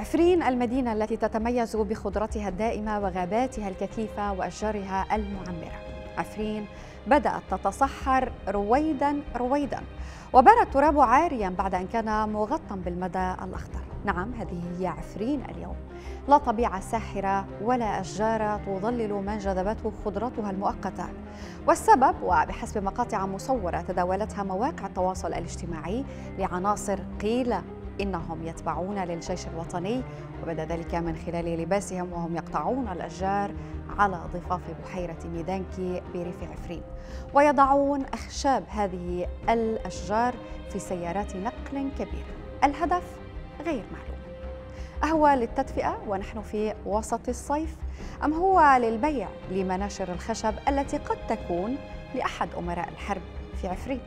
عفرين المدينة التي تتميز بخضرتها الدائمة وغاباتها الكثيفة وأشجارها المعمرة. عفرين بدأت تتصحر رويدا رويدا وبان التراب عاريا بعد أن كان مغطى بالمدى الأخضر نعم هذه هي عفرين اليوم. لا طبيعة ساحرة ولا أشجار تظلل من جذبته خضرتها المؤقتة. والسبب وبحسب مقاطع مصورة تداولتها مواقع التواصل الاجتماعي لعناصر قيل إنهم يتبعون للجيش الوطني وبدأ ذلك من خلال لباسهم وهم يقطعون الأشجار على ضفاف بحيرة ميدانكي بريف عفرين. ويضعون أخشاب هذه الأشجار في سيارات نقل كبيرة الهدف غير معلوم. أهو للتدفئة ونحن في وسط الصيف. أم هو للبيع لمناشر الخشب التي قد تكون لأحد أمراء الحرب في عفرين؟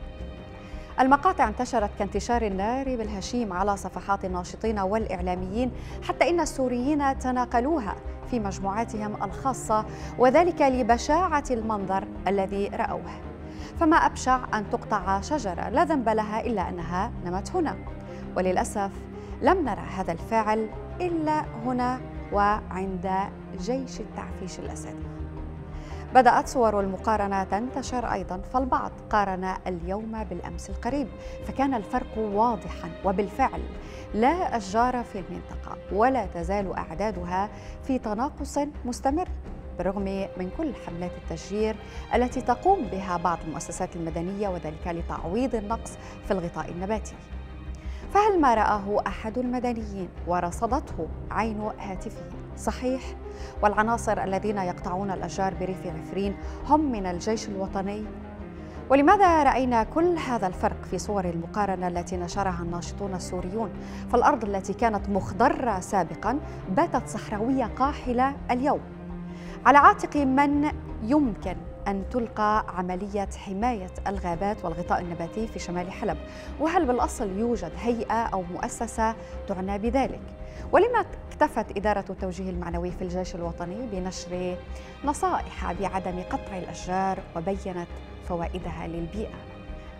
المقاطع انتشرت كانتشار النار بالهشيم على صفحات الناشطين والإعلاميين حتى إن السوريين تناقلوها في مجموعاتهم الخاصة وذلك لبشاعة المنظر الذي رأوه. فما أبشع أن تقطع شجرة لا ذنب لها إلا أنها نمت هنا. وللأسف لم نرى هذا الفاعل إلا هنا وعند جيش التعفيش الأسدي بدأت صور المقارنة تنتشر أيضا فالبعض قارن اليوم بالأمس القريب فكان الفرق واضحا وبالفعل. لا أشجار في المنطقة ولا تزال أعدادها في تناقص مستمر بالرغم من كل حملات التشجير التي تقوم بها بعض المؤسسات المدنية وذلك لتعويض النقص في الغطاء النباتي. فهل ما رآه أحد المدنيين ورصدته عين هاتفه صحيح. والعناصر الذين يقطعون الأشجار بريف عفرين هم من الجيش الوطني. ولماذا رأينا كل هذا الفرق في صور المقارنة التي نشرها الناشطون السوريون فالأرض التي كانت مخضرة سابقا باتت صحراوية قاحلة اليوم؟ على عاتق من يمكن أن تلقى عملية حماية الغابات والغطاء النباتي في شمال حلب؟ وهل بالأصل يوجد هيئة أو مؤسسة تعنى بذلك؟ ولما اكتفت إدارة التوجيه المعنوي في الجيش الوطني بنشر نصائح بعدم قطع الأشجار وبينت فوائدها للبيئة.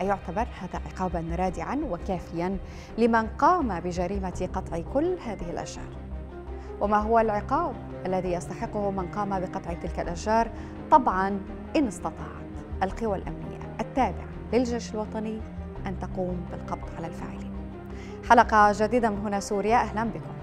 أيعتبر هذا عقابا رادعا وكافيا لمن قام بجريمة قطع كل هذه الأشجار. وما هو العقاب الذي يستحقه من قام بقطع تلك الأشجار؟ طبعا إن استطاعت. القوى الأمنية التابعة للجيش الوطني أن تقوم بالقبض على الفاعلين. حلقة جديدة من هنا سوريا أهلا بكم.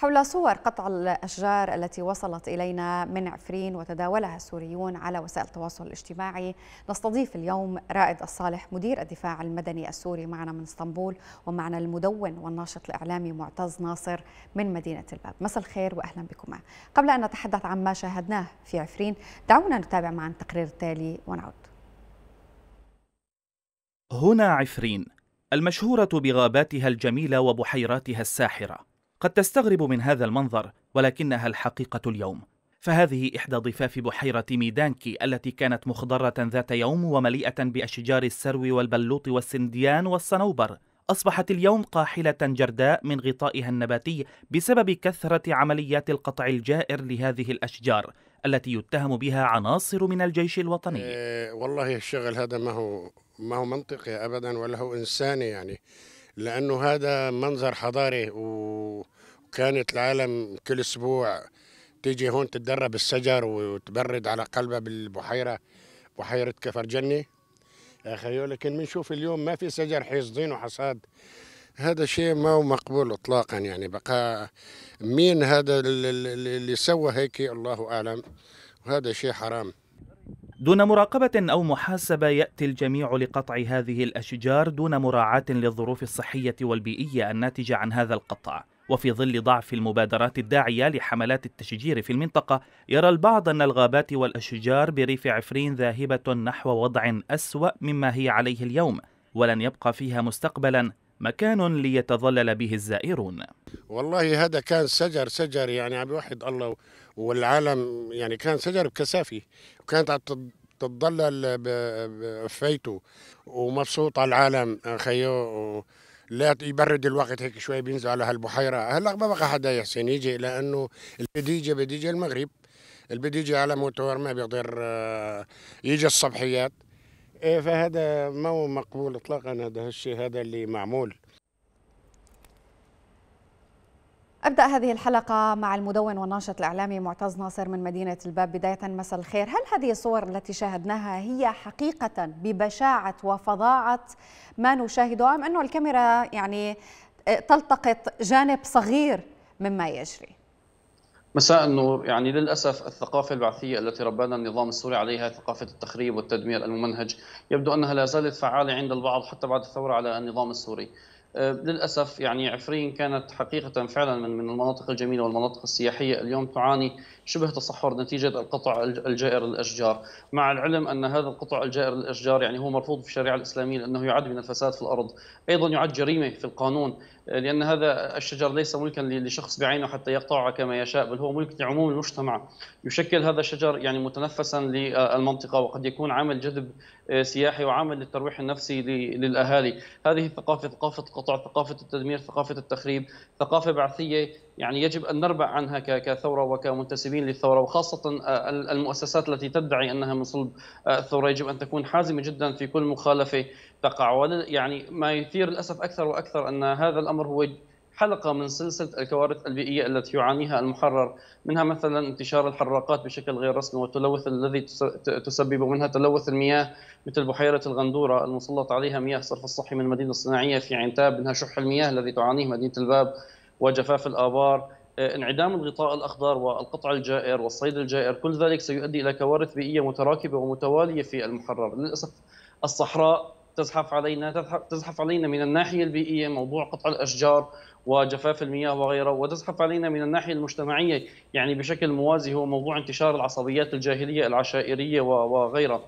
حول صور قطع الأشجار التي وصلت إلينا من عفرين وتداولها السوريون على وسائل التواصل الاجتماعي. نستضيف اليوم رائد الصالح مدير الدفاع المدني السوري معنا من إسطنبول ومعنا المدون والناشط الإعلامي معتز ناصر من مدينة الباب. مساء الخير وأهلا بكما. قبل أن نتحدث عما شاهدناه في عفرين دعونا نتابع معا التقرير التالي ونعود. هنا عفرين المشهورة بغاباتها الجميلة وبحيراتها الساحرة. قد تستغرب من هذا المنظر ولكنها الحقيقة اليوم. فهذه إحدى ضفاف بحيرة ميدانكي التي كانت مخضرة ذات يوم ومليئة بأشجار السرو والبلوط والسنديان والصنوبر. أصبحت اليوم قاحلة جرداء من غطائها النباتي بسبب كثرة عمليات القطع الجائر لهذه الأشجار التي يتهم بها عناصر من الجيش الوطني. إيه والله الشغل هذا ما هو ما هو منطقي أبدا ولا هو إنساني يعني. لأنه هذا منظر حضاري وكانت العالم كل أسبوع تيجي هون تتدرب الشجر وتبرد على قلبها بالبحيرة بحيرة كفر جني. أخيو لكن بنشوف اليوم ما في شجر حيصدين وحصاد. هذا شيء ما هو مقبول اطلاقا يعني. بقى مين هذا اللي سوى هيك؟ الله أعلم. وهذا شيء حرام. دون مراقبة أو محاسبة يأتي الجميع لقطع هذه الأشجار دون مراعاة للظروف الصحية والبيئية الناتجة عن هذا القطع. وفي ظل ضعف المبادرات الداعية لحملات التشجير في المنطقة يرى البعض أن الغابات والأشجار بريف عفرين ذاهبة نحو وضع أسوأ مما هي عليه اليوم ولن يبقى فيها مستقبلا مكان ليتظلل به الزائرون. والله هذا كان شجر شجر يعني عم يوحد الله والعالم يعني كان شجر بكثافه وكانت تتظلل بفيته ومبسوط على العالم خيو لا يبرد الوقت هيك شوي بينزل على هالبحيرة. هلأ ما بقى حدا يحسن يجي لأنه البديجه بديجه المغرب. البديجه على موتور ما بيقدر آه، يجي الصبحيات. إيه فهذا ما هو مقبول اطلاقا هذا الشيء هذا اللي معمول. أبدأ هذه الحلقة مع المدون والناشط الإعلامي معتز ناصر من مدينة الباب. بداية مساء الخير. هل هذه الصور التي شاهدناها هي حقيقة ببشاعة وفظاعة ما نشاهده أم أنه الكاميرا يعني تلتقط جانب صغير مما يجري؟ مساء النور. يعني للأسف الثقافة البعثية التي ربانا النظام السوري عليها ثقافة التخريب والتدمير الممنهج يبدو أنها لا زالت فعالة عند البعض حتى بعد الثورة على النظام السوري. للأسف يعني عفرين كانت حقيقة فعلا من من المناطق الجميلة والمناطق السياحية. اليوم تعاني شبه تصحر نتيجة القطع الجائر للاشجار، مع العلم أن هذا القطع الجائر للاشجار يعني هو مرفوض في الشريعة الإسلامية لأنه يعد من الفساد في الأرض، أيضا يعد جريمة في القانون. لأن هذا الشجر ليس ملكا لشخص بعينه حتى يقطعه كما يشاء بل هو ملك لعموم المجتمع. يشكل هذا الشجر يعني متنفسا للمنطقة وقد يكون عامل جذب آه، سياحي وعامل للترويح النفسي للأهالي. هذه الثقافه ثقافة القطع ثقافة التدمير ثقافة التخريب ثقافة بعثية يعني يجب أن نربع عنها كثورة وكمنتسبين للثورة وخاصة آه، المؤسسات التي تدعي أنها من صلب آه، الثورة. يجب أن تكون حازمة جدا في كل مخالفة تقع. يعني ما يثير الاسف أكثر وأكثر أن هذا الأمر هو حلقة من سلسلة الكوارث البيئية التي يعانيها المحرر منها مثلا انتشار الحراقات بشكل غير رسمي والتلوث الذي تسبب منها تلوث المياه مثل بحيرة الغندورة المسلط عليها مياه الصرف الصحي من المدينة الصناعية في عنتاب منها شح المياه الذي تعانيه مدينة الباب. وجفاف الآبار انعدام الغطاء الأخضر والقطع الجائر والصيد الجائر كل ذلك سيؤدي إلى كوارث بيئية متراكبة ومتوالية في المحرر. للأسف الصحراء تزحف علينا تزحف علينا من الناحية البيئية موضوع قطع الأشجار وجفاف المياه وغيره وتزحف علينا من الناحية المجتمعية يعني بشكل موازي هو موضوع انتشار العصبيات الجاهلية العشائرية وغيرها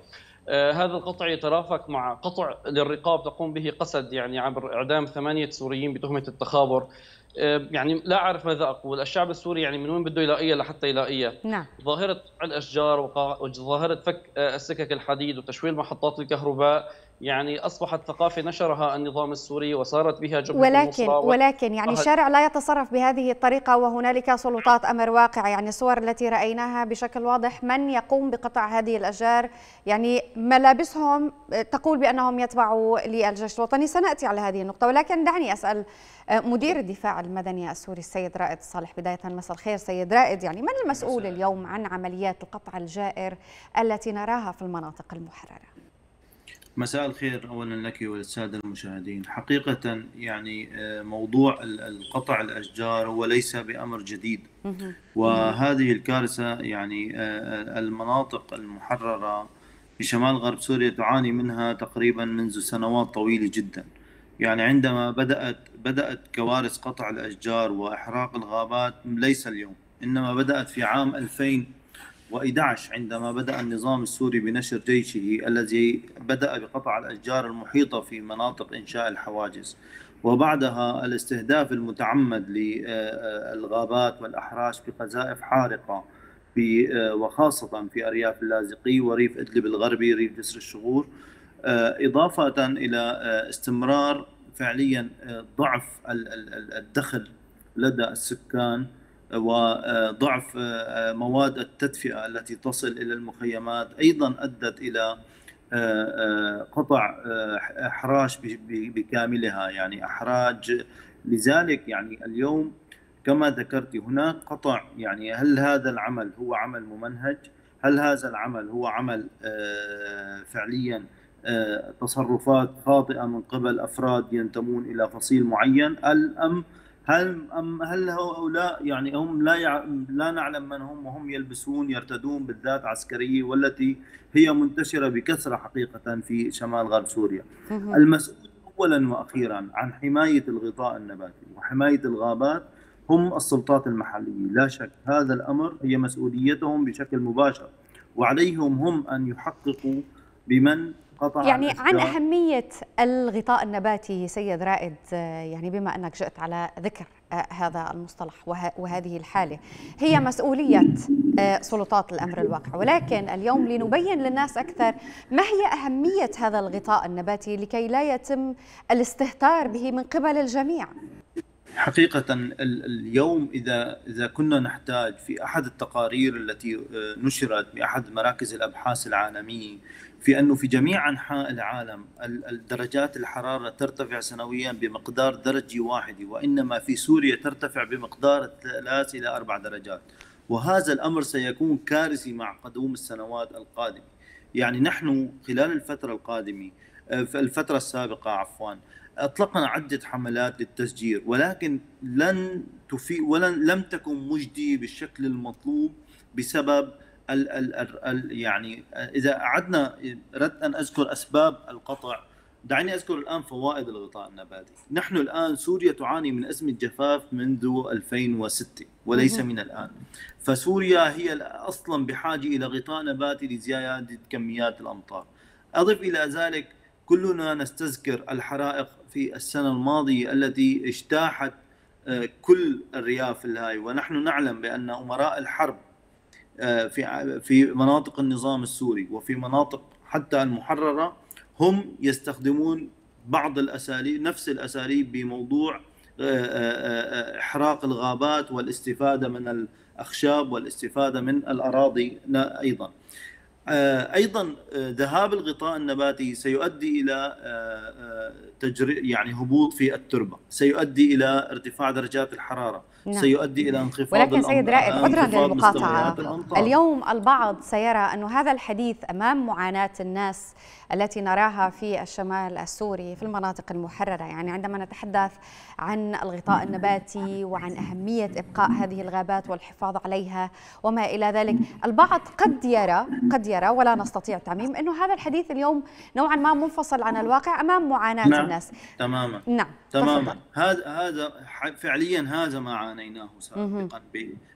آه هذا القطع يترافق مع قطع للرقاب تقوم به قسد يعني عبر إعدام ثمانية سوريين بتهمة التخابر. آه يعني لا أعرف ماذا أقول، الشعب السوري يعني من وين بده يلاقيها لحتى يلاقيها؟ نعم ظاهرة قطع الاشجار وظاهرة فك آه، السكك الحديد وتشويل محطات الكهرباء يعني أصبحت ثقافه نشرها النظام السوري وصارت بها جبهة ولكن ولكن يعني الشارع لا يتصرف بهذه الطريقة وهنالك سلطات أمر واقع يعني الصور التي رأيناها بشكل واضح من يقوم بقطع هذه الأشجار؟ يعني ملابسهم تقول بأنهم يتبعوا للجيش الوطني. سنأتي على هذه النقطة ولكن دعني أسأل مدير الدفاع المدني السوري السيد رائد صالح بداية مساء الخير سيد رائد. يعني من المسؤول اليوم عن عمليات القطع الجائر التي نراها في المناطق المحررة؟ مساء الخير اولا لك وللسادة المشاهدين. حقيقة يعني آه، موضوع القطع الأشجار هو ليس بأمر جديد. وهذه الكارثة يعني آه، آه، المناطق المحررة في شمال غرب سوريا تعاني منها تقريبا منذ سنوات طويلة جدا. يعني عندما بدات بدأت كوارث قطع الأشجار وإحراق الغابات ليس اليوم إنما بدأت في عام 2000 و11 عندما بدأ النظام السوري بنشر جيشه الذي بدأ بقطع الأشجار المحيطة في مناطق إنشاء الحواجز. وبعدها الاستهداف المتعمد للغابات والأحراش بقذائف حارقة في وخاصة في أرياف اللاذقي وريف إدلب الغربي ريف جسر الشغور إضافة إلى استمرار فعليا ضعف الدخل لدى السكان وضعف آه، مواد التدفئة التي تصل إلى المخيمات أيضا أدت إلى آه، آه، قطع أحراش بكاملها. يعني أحراج لذلك يعني اليوم كما ذكرت هناك قطع. يعني هل هذا العمل هو عمل ممنهج؟ هل هذا العمل هو عمل فعليا تصرفات خاطئة من قبل أفراد ينتمون إلى فصيل معين؟ أم هل أم هل هؤلاء يعني هم لا يع... لا نعلم من هم وهم يلبسون يرتدون بالذات عسكرية والتي هي منتشرة بكثرة حقيقة في شمال غرب سوريا. المسؤول اولا وأخيرا عن حماية الغطاء النباتي وحماية الغابات هم السلطات المحلية، لا شك هذا الأمر هي مسؤوليتهم بشكل مباشر وعليهم هم أن يحققوا بمن قطع يعني عن أهمية الغطاء النباتي سيد رائد يعني بما أنك جئت على ذكر هذا المصطلح وهذه الحالة هي مسؤولية آه، سلطات الأمر الواقع. ولكن اليوم لنبين للناس أكثر ما هي أهمية هذا الغطاء النباتي لكي لا يتم الاستهتار به من قبل الجميع. حقيقة اليوم إذا إذا كنا نحتاج في أحد التقارير التي آه، نشرت بأحد مراكز الأبحاث العالمية في أنه في جميع أنحاء العالم درجات الحرارة ترتفع سنويا بمقدار درجة واحدة وإنما في سوريا ترتفع بمقدار ثلاث إلى أربع درجات. وهذا الأمر سيكون كارثي مع قدوم السنوات القادمة. يعني نحن خلال الفترة القادمة آه، في الفترة السابقة عفوا أطلقنا عدة حملات للتسجير ولكن لن تفيد ولن لم تكن مجدية بالشكل المطلوب بسبب ال ال ال يعني إذا أعدنا ردت أن أذكر أسباب القطع دعيني أذكر الآن فوائد الغطاء النباتي، نحن الآن سوريا تعاني من أزمة جفاف منذ 2006 وليس من الآن. فسوريا هي أصلا بحاجة إلى غطاء نباتي لزيادة كميات الأمطار. أضف إلى ذلك كلنا نستذكر الحرائق في السنة الماضية التي اجتاحت آه، كل الرياف الهاي ونحن نعلم بأن أمراء الحرب آه، في في مناطق النظام السوري وفي مناطق حتى المحررة هم يستخدمون بعض الأساليب نفس الأساليب بموضوع آه، إحراق الغابات والاستفادة من الأخشاب والاستفادة من الأراضي أيضا. آه، أيضا آه، ذهاب الغطاء النباتي سيؤدي إلى آه، تجري يعني هبوط في التربة، سيؤدي إلى ارتفاع درجات الحرارة، نعم. سيؤدي إلى انخفاض ولكن سيد رائد عذرا للمقاطعة. اليوم البعض سيرى أن هذا الحديث أمام معاناة الناس التي نراها في الشمال السوري في المناطق المحررة. يعني عندما نتحدث عن الغطاء النباتي وعن أهمية إبقاء هذه الغابات والحفاظ عليها وما إلى ذلك البعض قد يرى قد يرى ولا نستطيع التعميم إنه هذا الحديث اليوم نوعا ما منفصل عن الواقع أمام معاناة نعم. الناس تماما نعم تماما هذا هذا فعليا هذا ما عانيناه سابقا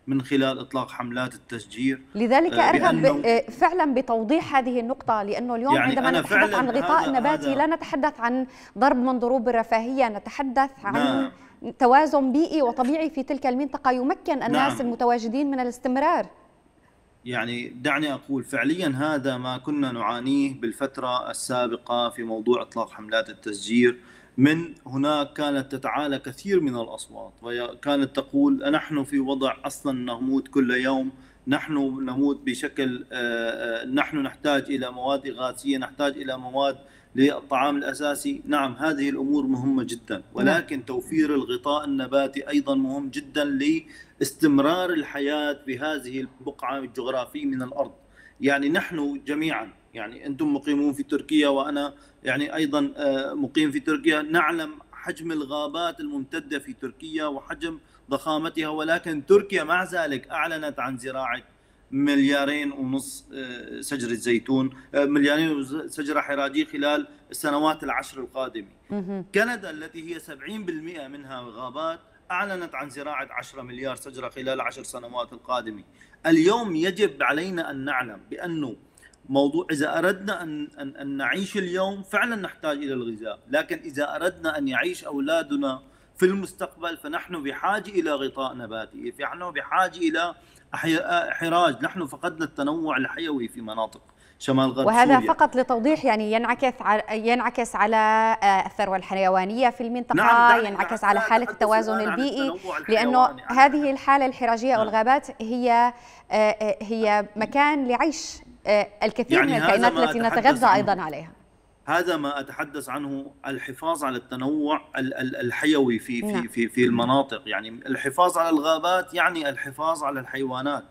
من خلال إطلاق حملات التسجير لذلك آه، ارغب آه، فعلا بتوضيح هذه النقطة لأنه اليوم يعني عندما نتحدث عن الغطاء النباتي لا نتحدث عن ضرب من ضروب الرفاهيه نتحدث عن نعم. توازن بيئي وطبيعي في تلك المنطقة يمكن الناس نعم. المتواجدين من الاستمرار يعني دعني أقول فعليا هذا ما كنا نعانيه بالفترة السابقة في موضوع إطلاق حملات التسجير من هناك كانت تتعالى كثير من الأصوات وكانت تقول نحن في وضع أصلا نموت كل يوم نحن نموت بشكل آه، آه، نحن نحتاج إلى مواد غازية نحتاج إلى مواد للطعام الأساسي. نعم هذه الأمور مهمة جدا ولكن توفير الغطاء النباتي أيضا مهم جدا لاستمرار الحياة في هذه البقعة الجغرافية من الأرض. يعني نحن جميعا يعني أنتم مقيمون في تركيا وأنا يعني أيضا آه، مقيم في تركيا. نعلم حجم الغابات الممتدة في تركيا وحجم ضخامتها ولكن تركيا مع ذلك أعلنت عن زراعة مليارين ونص آه، شجرة زيتون آه، مليارين شجرة حراجية خلال السنوات العشر القادمة. كندا التي هي 70% منها غابات أعلنت عن زراعة 10 مليار شجرة خلال العشر سنوات القادمة. اليوم يجب علينا أن نعلم بأنه موضوع إذا أردنا أن, أن, أن نعيش اليوم فعلا نحتاج إلى الغذاء لكن إذا أردنا أن يعيش أولادنا في المستقبل فنحن بحاجة إلى غطاء نباتي نحن بحاجة إلى حراج نحن فقدنا التنوع الحيوي في مناطق. شمال غرب وهذا سوريا. فقط لتوضيح يعني ينعكس على ينعكس على آه، الثروة الحيوانية في المنطقة نعم ينعكس على حالة التوازن البيئي لأنه هذه الحالة الحرجيه أو نعم. الغابات هي آه، آه، هي مكان لعيش الكثير يعني من الكائنات التي نتغذى أيضا عليها هذا ما أتحدث عنه الحفاظ على التنوع الحيوي في في نعم. في في المناطق يعني الحفاظ على الغابات يعني الحفاظ على الحيوانات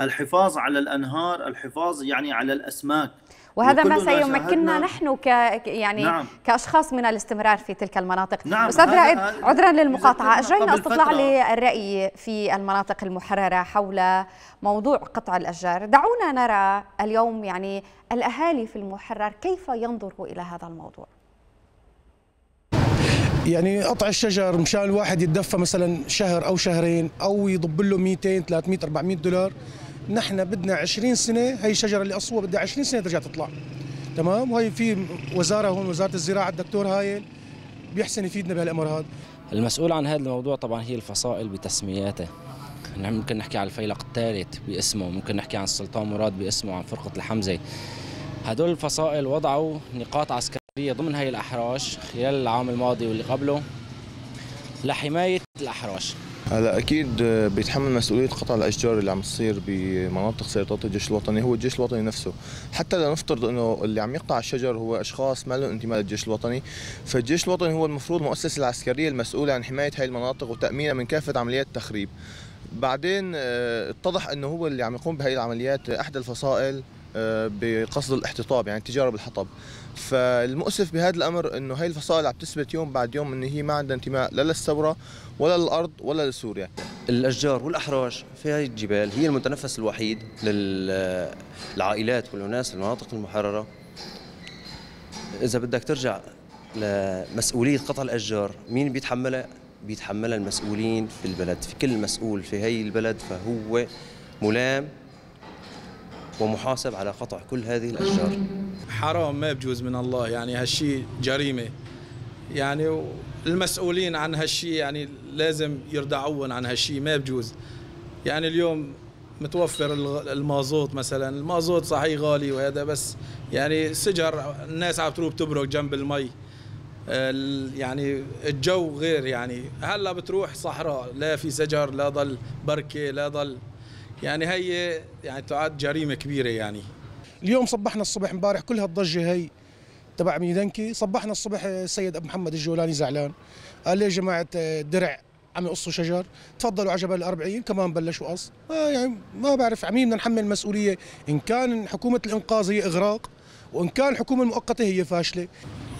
الحفاظ على الأنهار الحفاظ يعني على الأسماك. وهذا ما سيمكننا نحن ك يعني نعم. كأشخاص من الاستمرار في تلك المناطق. نعم. أستاذ رائد عذرا للمقاطعة. اجرينا أستطلاع للرأي في المناطق المحررة حول موضوع قطع الأشجار. دعونا نرى اليوم يعني الأهالي في المحرر كيف ينظروا إلى هذا الموضوع. يعني قطع الشجر مشان الواحد يتدفى مثلا شهر أو شهرين أو يضب له 200 300 400 دولار. نحن بدنا 20 سنة هي الشجرة اللي قصوها بدها 20 سنة ترجع تطلع. تمام؟ وهي في وزارة هون وزارة الزراعة الدكتور هايل بيحسن يفيدنا بهالامر هذا المسؤول عن هذا الموضوع طبعا هي الفصائل بتسمياتها نحن ممكن نحكي عن الفيلق الثالث باسمه ممكن نحكي عن السلطان مراد باسمه عن فرقة الحمزة. هدول الفصائل وضعوا نقاط عسكرية ضمن هي الأحراش خلال العام الماضي واللي قبله لحماية الأحراش. هلا أكيد بيتحمل مسؤولية قطع الأشجار اللي عم تصير بمناطق سيطره الجيش الوطني. هو الجيش الوطني نفسه. حتى لنفترض إنه اللي عم يقطع الشجر هو أشخاص ما لهم انتماء للجيش الوطني فالجيش الوطني هو المفروض المؤسسه العسكرية المسؤولة عن حماية هاي المناطق وتأمينها من كافة عمليات التخريب بعدين آه، اتضح إنه هو اللي عم يقوم بهي العمليات إحدى الفصائل آه، بقصد الاحتطاب يعني التجارة بالحطب. فالمؤسف بهذا الأمر إنه هي الفصائل عم تثبت يوم بعد يوم إن هي ما عندها انتماء لا للثورة ولا للأرض ولا لسوريا. الأشجار والأحراش في هذه الجبال هي المتنفس الوحيد للعائلات والناس في المناطق المحررة. إذا بدك ترجع لمسؤولية قطع الأشجار مين بيتحملها؟ بيتحملها المسؤولين في البلد في كل مسؤول في هي البلد فهو ملام ومحاسب على قطع كل هذه الأشجار. حرام ما بجوز من الله يعني هالشيء جريمة. يعني المسؤولين عن هالشيء يعني لازم يردعون عن هالشيء ما بجوز. يعني اليوم متوفر المازوت مثلا المازوت صحيح غالي وهذا بس يعني سجر الناس عم تروح تبرك جنب المي. يعني الجو غير يعني. هلأ بتروح صحراء لا في سجر لا ضل بركة لا ضل يعني هي يعني تعد جريمة كبيرة يعني. اليوم صبحنا الصبح امبارح كل هالضجة هي تبع ميدنكي صبحنا الصبح السيد أبو محمد الجولاني زعلان. قال لي يا جماعة درع عم يقصوا شجر. تفضلوا على جبل الأربعين كمان بلشوا قص. آه يعني ما بعرف عمين بدنا نحمل مسؤولية إن كان حكومة الإنقاذ هي إغراق وإن كان الحكومة المؤقتة هي فاشلة.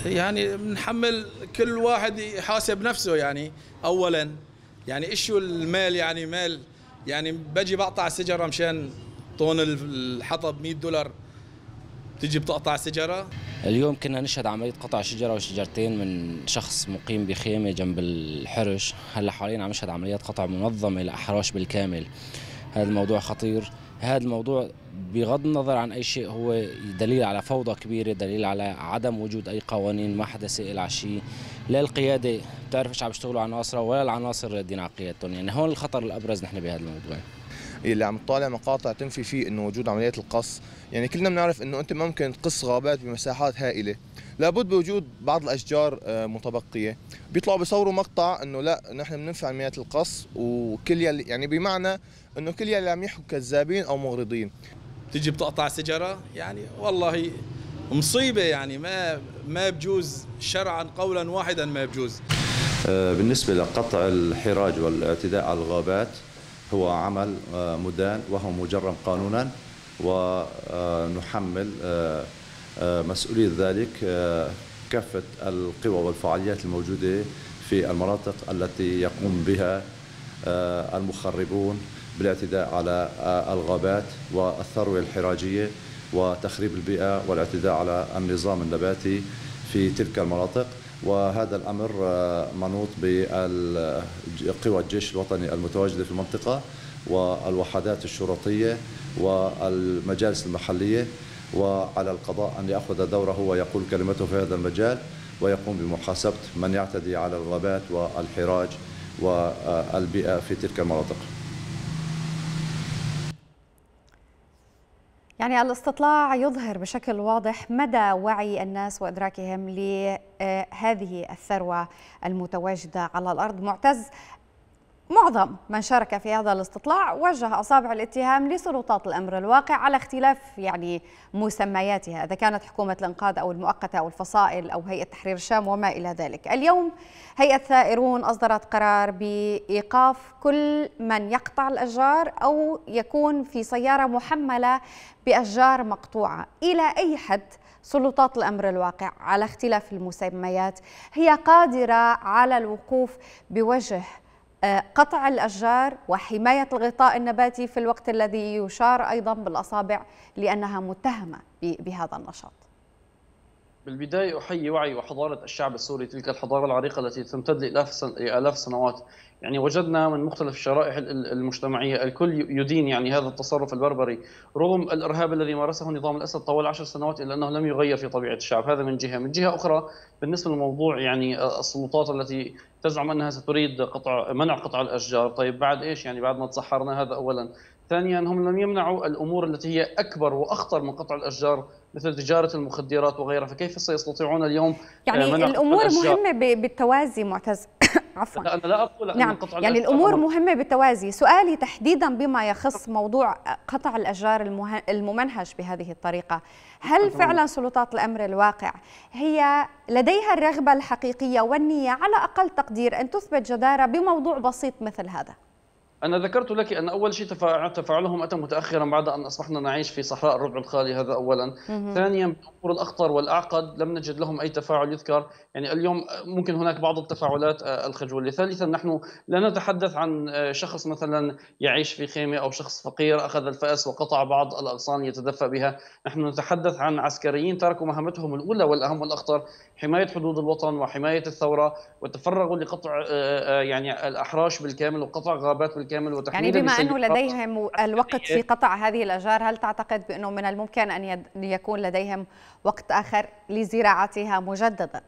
يعني بنحمل كل واحد يحاسب نفسه يعني أولا. يعني إيش المال يعني مال يعني بجي بقطع السيجاره مشان طون الحطب 100 دولار. تيجي بتقطع السيجاره اليوم كنا نشهد عملية قطع شجرة وشجرتين من شخص مقيم بخيمة جنب الحرش. هلأ حاليا عم نشهد عمليات قطع منظمة لأحراش بالكامل. هذا الموضوع خطير. هذا الموضوع بغض النظر عن أي شيء هو دليل على فوضى كبيرة دليل على عدم وجود أي قوانين ما حدا سائل على شيء. لا القيادة بتعرف إيش عم يشتغلوا عناصرها ولا العناصر دين قيادتهم يعني هون الخطر الأبرز نحن بهذا الموضوع. اللي عم تطالع مقاطع تنفي فيه إنه وجود عمليات القص. يعني كلنا بنعرف إنه أنت ممكن تقص غابات بمساحات هائلة. لابد بوجود بعض الأشجار آه، متبقية. بيطلعوا بيصوروا مقطع إنه لا نحن بننفي عمليات القص وكل يلي يعني بمعنى إنه كل يلي عم يحكوا كذابين أو مغرضين. تيجي بتقطع سيجاره يعني والله مصيبة يعني. ما ما بجوز شرعا قولا واحدا ما بجوز. آه، بالنسبة لقطع الحراج والاعتداء على الغابات هو عمل آه، مدان وهو مجرم قانونا ونحمل آه، مسؤولية ذلك كافة القوى والفعاليات الموجودة في المناطق التي يقوم بها المخربون بالاعتداء على الغابات والثروة الحراجية وتخريب البيئة والاعتداء على النظام النباتي في تلك المناطق. وهذا الأمر منوط بقوى الجيش الوطني المتواجدة في المنطقة والوحدات الشرطية والمجالس المحلية وعلى القضاء أن يأخذ دوره ويقول كلمته في هذا المجال ويقوم بمحاسبة من يعتدي على الغابات والحراج والبيئة في تلك المناطق. يعني الاستطلاع يظهر بشكل واضح مدى وعي الناس وإدراكهم لهذه الثروة المتواجدة على الأرض. معتز معظم من شارك في هذا الاستطلاع وجه أصابع الاتهام لسلطات الأمر الواقع على اختلاف يعني مسمياتها إذا كانت حكومة الإنقاذ أو المؤقتة أو الفصائل أو هيئة تحرير الشام وما إلى ذلك. اليوم هيئة ثائرون أصدرت قرار بإيقاف كل من يقطع الأشجار أو يكون في سيارة محملة بأشجار مقطوعة، إلى أي حد سلطات الأمر الواقع على اختلاف المسميات هي قادرة على الوقوف بوجه قطع الأشجار وحماية الغطاء النباتي في الوقت الذي يشار أيضا بالأصابع لأنها متهمة بهذا النشاط. بالبداية أحيي وعي وحضارة الشعب السوري تلك الحضارة العريقة التي تمتد لآلاف سن... السنوات. يعني وجدنا من مختلف الشرائح المجتمعية الكل يدين يعني هذا التصرف البربري رغم الإرهاب الذي مارسه نظام الأسد طوال عشر سنوات إلا أنه لم يغير في طبيعة الشعب. هذا من جهة. من جهة أخرى بالنسبة للموضوع يعني السلطات التي تزعم أنها ستريد قطع منع قطع الأشجار. طيب بعد إيش يعني؟ بعد ما تصحرنا هذا أولا. ثانيا هم لم يمنعوا الأمور التي هي أكبر وأخطر من قطع الأشجار مثل تجارة المخدرات وغيرها فكيف سيستطيعون اليوم يعني الأمور مهمة بالتوازي معتز. عفوا. لا أنا لا أقول نعم. قطع يعني الأمور مهمة. بالتوازي. سؤالي تحديدا بما يخص موضوع قطع الأشجار الممنهج بهذه الطريقة. هل فعلا سلطات الأمر الواقع هي لديها الرغبة الحقيقية والنية على أقل تقدير أن تثبت جدارة بموضوع بسيط مثل هذا؟ أنا ذكرت لك أن أول شيء تفاعلهم أتى متأخرا بعد أن أصبحنا نعيش في صحراء الربع الخالي هذا أولا. ثانيا بالأمور الأخطر والأعقد لم نجد لهم أي تفاعل يذكر. يعني اليوم ممكن هناك بعض التفاعلات آه، الخجولة ثالثا نحن لا نتحدث عن آه، شخص مثلا يعيش في خيمة أو شخص فقير أخذ الفأس وقطع بعض الأغصان يتدفى بها. نحن نتحدث عن عسكريين تركوا مهمتهم الأولى والأهم والأخطر حماية حدود الوطن وحماية الثورة وتفرغوا لقطع آه، يعني الأحراش بالكامل وقطع غابات بالكامل. وتحميل يعني بما أنه لديهم الوقت في قطع هذه الأشجار هل تعتقد بأنه من الممكن أن يكون لديهم وقت آخر لزراعتها مجددا؟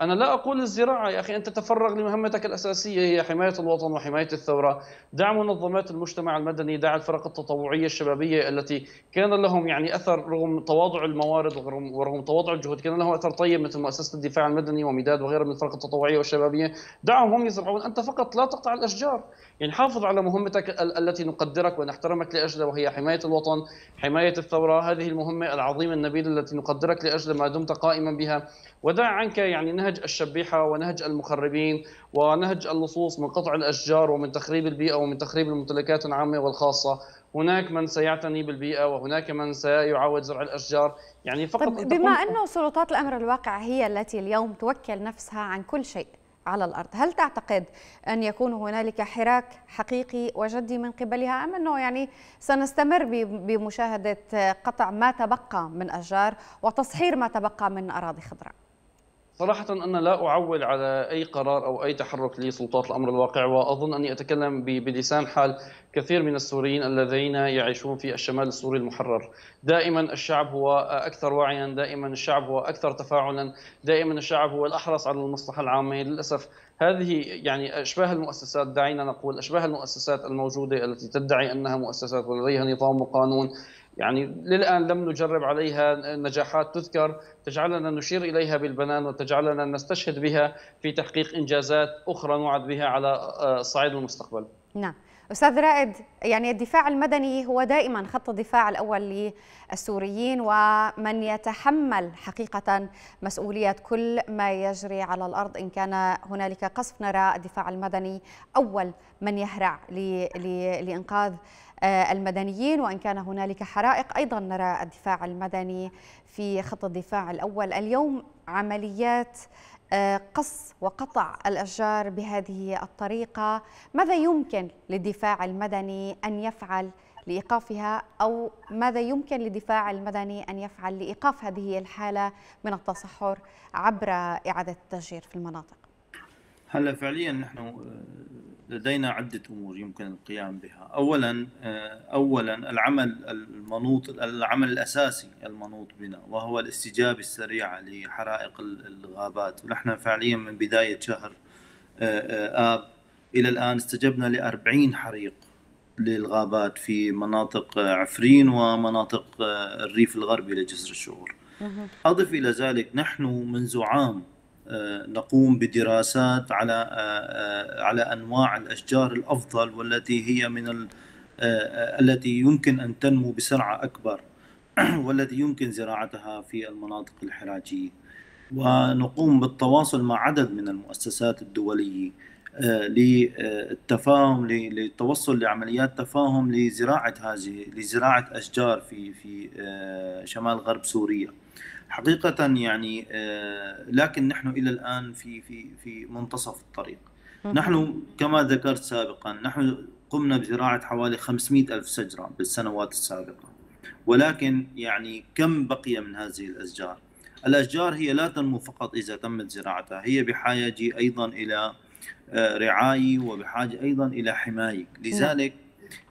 أنا لا أقول الزراعة يا أخي أنت تفرغ لمهمتك الأساسية هي حماية الوطن وحماية الثورة. دع منظمات المجتمع المدني دع الفرق التطوعية الشبابية التي كان لهم يعني أثر رغم تواضع الموارد ورغم, تواضع الجهود كان لهم أثر طيب مثل مؤسسة الدفاع المدني ومداد وغيرها من الفرق التطوعية والشبابية. دعهم هم يزرعون. أنت فقط لا تقطع الأشجار. يعني حافظ على مهمتك التي نقدرك ونحترمك لأجلها وهي حماية الوطن، حماية الثورة، هذه المهمة العظيمة النبيلة التي نقدرك لاجل ما دمت قائما بها، ودع عنك يعني نهج الشبيحة ونهج المخربين ونهج اللصوص من قطع الأشجار ومن تخريب البيئة ومن تخريب الممتلكات العامة والخاصة، هناك من سيعتني بالبيئة وهناك من سيعاود زرع الأشجار، يعني فقط طيب بما انه سلطات الأمر الواقع هي التي اليوم توكل نفسها عن كل شيء على الأرض، هل تعتقد أن يكون هنالك حراك حقيقي وجدي من قبلها أم أنه يعني سنستمر بمشاهدة قطع ما تبقى من أشجار وتصحير ما تبقى من أراضي خضراء؟ صراحة أنا لا أعول على أي قرار أو أي تحرك لسلطات الأمر الواقع وأظن أني أتكلم بلسان حال كثير من السوريين الذين يعيشون في الشمال السوري المحرر. دائما الشعب هو أكثر وعيا دائما الشعب هو أكثر تفاعلا دائما الشعب هو الأحرص على المصلحة العامة. للأسف هذه يعني أشباه المؤسسات دعينا نقول أشباه المؤسسات الموجودة التي تدعي أنها مؤسسات ولديها نظام وقانون. يعني للآن لم نجرب عليها نجاحات تذكر تجعلنا نشير إليها بالبنان وتجعلنا نستشهد بها في تحقيق إنجازات أخرى نوعد بها على آه، صعيد المستقبل. نعم. أستاذ رائد يعني الدفاع المدني هو دائما خط الدفاع الأول للسوريين ومن يتحمل حقيقة مسؤوليه كل ما يجري على الأرض إن كان هنالك قصف نرى الدفاع المدني أول من يهرع لإنقاذ المدنيين وإن كان هنالك حرائق. أيضا نرى الدفاع المدني في خط الدفاع الأول. اليوم عمليات آه، قص وقطع الأشجار بهذه الطريقة. ماذا يمكن للدفاع المدني أن يفعل لإيقافها؟ أو ماذا يمكن للدفاع المدني أن يفعل لإيقاف هذه الحالة من التصحر عبر إعادة التشجير في المناطق؟ هلا فعليا نحن لدينا عدة أمور يمكن القيام بها. أولا آه، أولا العمل المنوط العمل الأساسي المنوط بنا وهو الاستجابة السريعة لحرائق الغابات. ونحن فعليا من بداية شهر آه، آه، آب إلى الآن استجبنا لأربعين حريق للغابات في مناطق عفرين ومناطق الريف الغربي لجسر الشعور. أضف إلى ذلك نحن منذ عام آه، نقوم بدراسات على آه، آه، على أنواع الأشجار الأفضل والتي هي من التي يمكن أن تنمو بسرعة أكبر والتي يمكن زراعتها في المناطق الحراجية. ونقوم بالتواصل مع عدد من المؤسسات الدولية للتفاهم للتوصل لعمليات تفاهم لزراعة هذه لزراعة أشجار في في شمال غرب سوريا. حقيقة يعني آه، لكن نحن إلى الآن في في في منتصف الطريق. نحن كما ذكرت سابقا نحن قمنا بزراعة حوالي 500 ألف شجرة بالسنوات السابقة. ولكن يعني كم بقي من هذه الأشجار؟ الأشجار هي لا تنمو فقط إذا تمت زراعتها هي بحاجة أيضا إلى آه، رعاية وبحاجة أيضا إلى حماية. لذلك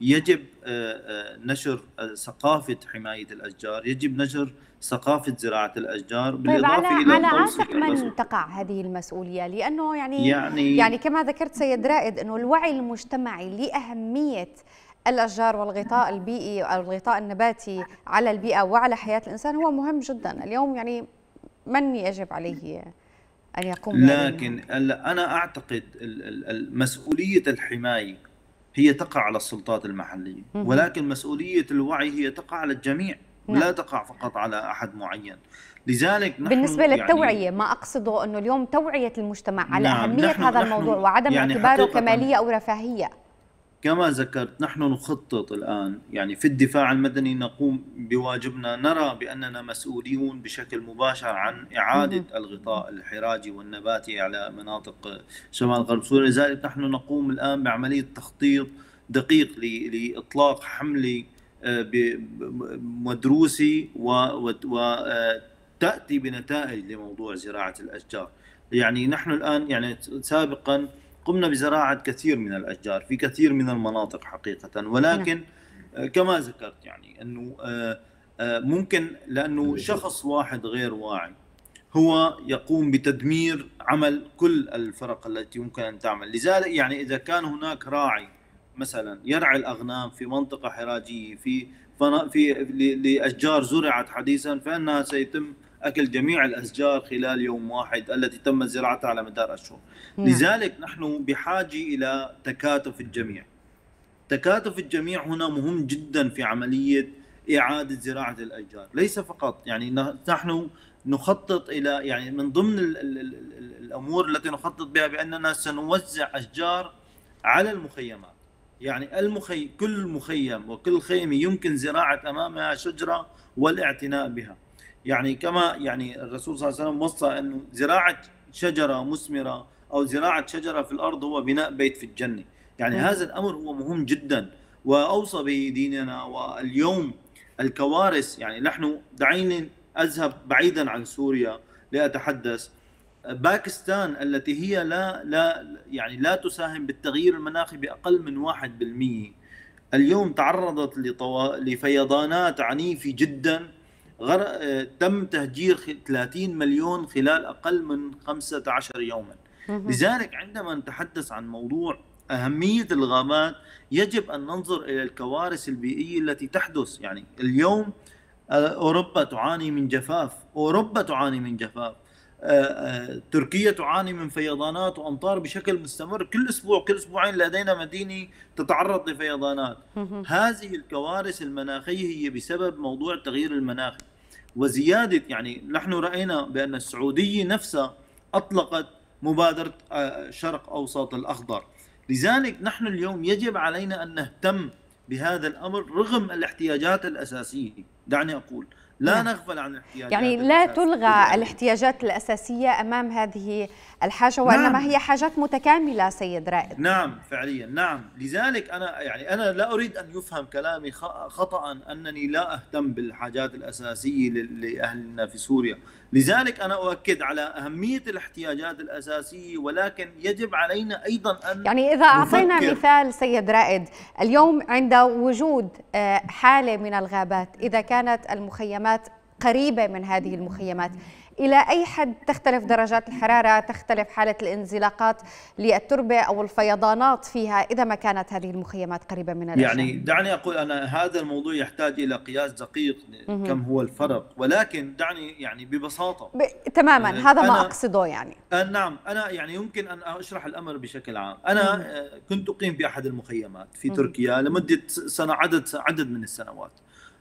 يجب آه، نشر ثقافة حماية الأشجار يجب نشر ثقافة زراعة الأشجار بالإضافة طيب على, إلى على عاتق من تقع هذه المسؤولية لأنه يعني يعني, يعني كما ذكرت سيد رائد أنه الوعي المجتمعي لأهمية الأشجار والغطاء البيئي أو الغطاء النباتي على البيئة وعلى حياة الإنسان هو مهم جدا. اليوم يعني من يجب عليه أن يقوم لكن أنا أعتقد مسؤولية الحماية هي تقع على السلطات المحلية. ولكن مسؤولية الوعي هي تقع على الجميع. نعم. لا تقع فقط على أحد معين. لذلك نحن بالنسبة يعني للتوعية يعني ما أقصده أنه اليوم توعية المجتمع على نعم أهمية نحن هذا نحن الموضوع وعدم يعني اعتباره كمالية أو رفاهية. كما ذكرت نحن نخطط الآن. يعني في الدفاع المدني نقوم بواجبنا نرى بأننا مسؤولون بشكل مباشر عن إعادة الغطاء الحراجي والنباتي على مناطق شمال غرب سوريا. لذلك نحن نقوم الآن بعملية تخطيط دقيق لإطلاق حملة آه، مدروسة وتأتي آه، بنتائج لموضوع زراعة الأشجار. يعني نحن الآن يعني سابقا قمنا بزراعة كثير من الأشجار في كثير من المناطق حقيقة ولكن نعم. كما ذكرت يعني أنه آه، آه، ممكن لأنه شخص واحد غير واعي هو يقوم بتدمير عمل كل الفرق التي يمكن أن تعمل لذلك يعني إذا كان هناك راعي مثلا يرعى الأغنام في منطقة حراجية في في لأشجار زرعت حديثا فإنها سيتم أكل جميع الأشجار خلال يوم واحد التي تم زراعتها على مدار أشهر. نعم. لذلك نحن بحاجة إلى تكاتف الجميع. تكاتف الجميع هنا مهم جدا في عملية إعادة زراعة الأشجار، ليس فقط يعني نحن نخطط إلى يعني من ضمن ال ال ال الأمور التي نخطط بها بأننا سنوزع أشجار على المخيمات. يعني المخي كل مخيم وكل خيمة يمكن زراعة أمامها شجرة والاعتناء بها. يعني كما يعني الرسول صلى الله عليه وسلم وصى انه زراعة شجرة مثمرة أو زراعة شجرة في الأرض هو بناء بيت في الجنة، يعني م. هذا الأمر هو مهم جدا وأوصى به ديننا واليوم الكوارث يعني نحن دعيني أذهب بعيدا عن سوريا لأتحدث باكستان التي هي لا لا يعني لا تساهم بالتغيير المناخي بأقل من 1% اليوم تعرضت. لفيضانات عنيفة جدا غر... تم تهجير 30 مليون خلال أقل من 15 يوما. لذلك عندما نتحدث عن موضوع أهمية الغابات يجب أن ننظر إلى الكوارث البيئية التي تحدث. يعني اليوم آه، أوروبا تعاني من جفاف. أوروبا تعاني من جفاف. آه، آه، تركيا تعاني من فيضانات وأمطار بشكل مستمر. كل أسبوع كل أسبوعين لدينا مدينة تتعرض لفيضانات. هذه الكوارث المناخية هي بسبب موضوع التغيير المناخي وزيادة يعني نحن رأينا بأن السعودية نفسها أطلقت مبادرة شرق اوسط الأخضر. لذلك نحن اليوم يجب علينا أن نهتم بهذا الأمر رغم الاحتياجات الأساسية. دعني أقول لا نعم. نغفل عن الاحتياجات يعني لا تلغى الاحتياجات الأساسية أمام هذه الحاجة وإنما نعم. هي حاجات متكاملة سيد رائد. نعم فعليا. نعم. لذلك أنا يعني أنا لا أريد أن يفهم كلامي خطا أنني لا أهتم بالحاجات الأساسية لاهلنا في سوريا. لذلك أنا أؤكد على أهمية الاحتياجات الأساسية ولكن يجب علينا أيضا أن يعني إذا أعطينا مثال سيد رائد اليوم عند وجود آه، حالة من الغابات إذا كانت المخيمات قريبة من هذه المخيمات إلى أي حد تختلف درجات الحرارة تختلف حالة الانزلاقات للتربة أو الفيضانات فيها إذا ما كانت هذه المخيمات قريبة من الأشجار يعني دعني أقول أنا هذا الموضوع يحتاج إلى قياس دقيق كم هو الفرق. ولكن دعني يعني ببساطة. ب... تماما. آه هذا ما أقصده يعني. آه نعم. أنا يعني يمكن أن أشرح الأمر بشكل عام. أنا آه كنت أقيم في أحد المخيمات في تركيا لمدة سنة عدد عدد من السنوات.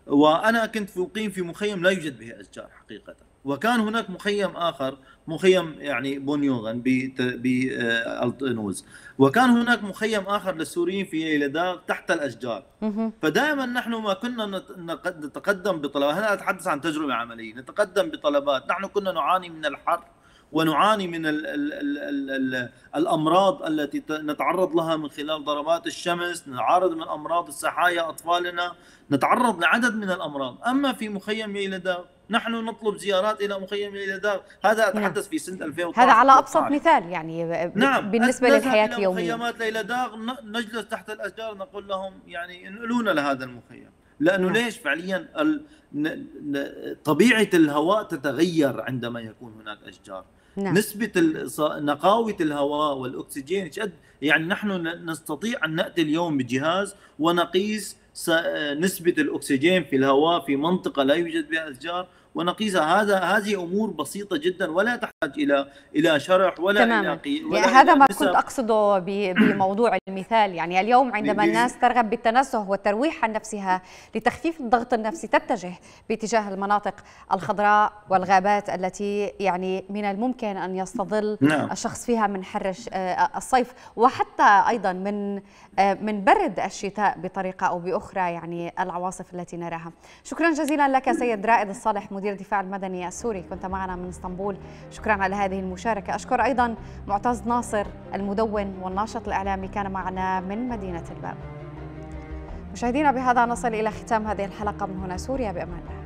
وأنا كنت مقيم في مخيم لا يوجد به أشجار حقيقة. وكان هناك مخيم آخر مخيم يعني بونيوغن بالطنوز وكان هناك مخيم آخر للسوريين في ايلداغ تحت الأشجار. فدائما نحن ما كنا نتقدم بطلبات أنا اتحدث عن تجربة عملية. نتقدم بطلبات. نحن كنا نعاني من الحر ونعاني من ال ال ال ال الأمراض التي نتعرض لها من خلال ضربات الشمس، نتعرض من امراض السحايا أطفالنا، نتعرض لعدد من الأمراض، أما في مخيم يلدا نحن نطلب زيارات إلى مخيم ليلداغ هذا نعم. أتحدث في سنه 2012 هذا على أبسط مثال يعني نعم. بالنسبة للحياة اليومية. مخيمات ليلداغ نجلس تحت الأشجار نقول لهم يعني انقلونا لهذا المخيم. لأنه نعم. ليش؟ فعليا طبيعة الهواء تتغير عندما يكون هناك أشجار. نعم. نسبة نقاوة الهواء والأكسجين شد يعني نحن نستطيع أن نأتي اليوم بجهاز ونقيس نسبة الأكسجين في الهواء في منطقة لا يوجد بها أشجار. ونقيسها هذا هذه أمور بسيطة جدا ولا إلى إلى شرح ولا. إلى ولا يعني هذا ما كنت أقصده بموضوع المثال يعني اليوم عندما الناس ترغب بالتنزه والترويح عن نفسها لتخفيف الضغط النفسي تتجه باتجاه المناطق الخضراء والغابات التي يعني من الممكن أن يستظل نعم. الشخص فيها من حر الصيف وحتى أيضا من من برد الشتاء بطريقة أو بأخرى يعني العواصف التي نراها. شكرا جزيلا لك سيد رائد الصالح مدير مدير الدفاع المدني السوري كنت معنا من إسطنبول. شكرا على هذه المشاركة. أشكر أيضا معتز ناصر المدون والناشط الإعلامي كان معنا من مدينة الباب. مشاهدينا بهذا نصل إلى ختام هذه الحلقة من هنا سوريا بأمان الله.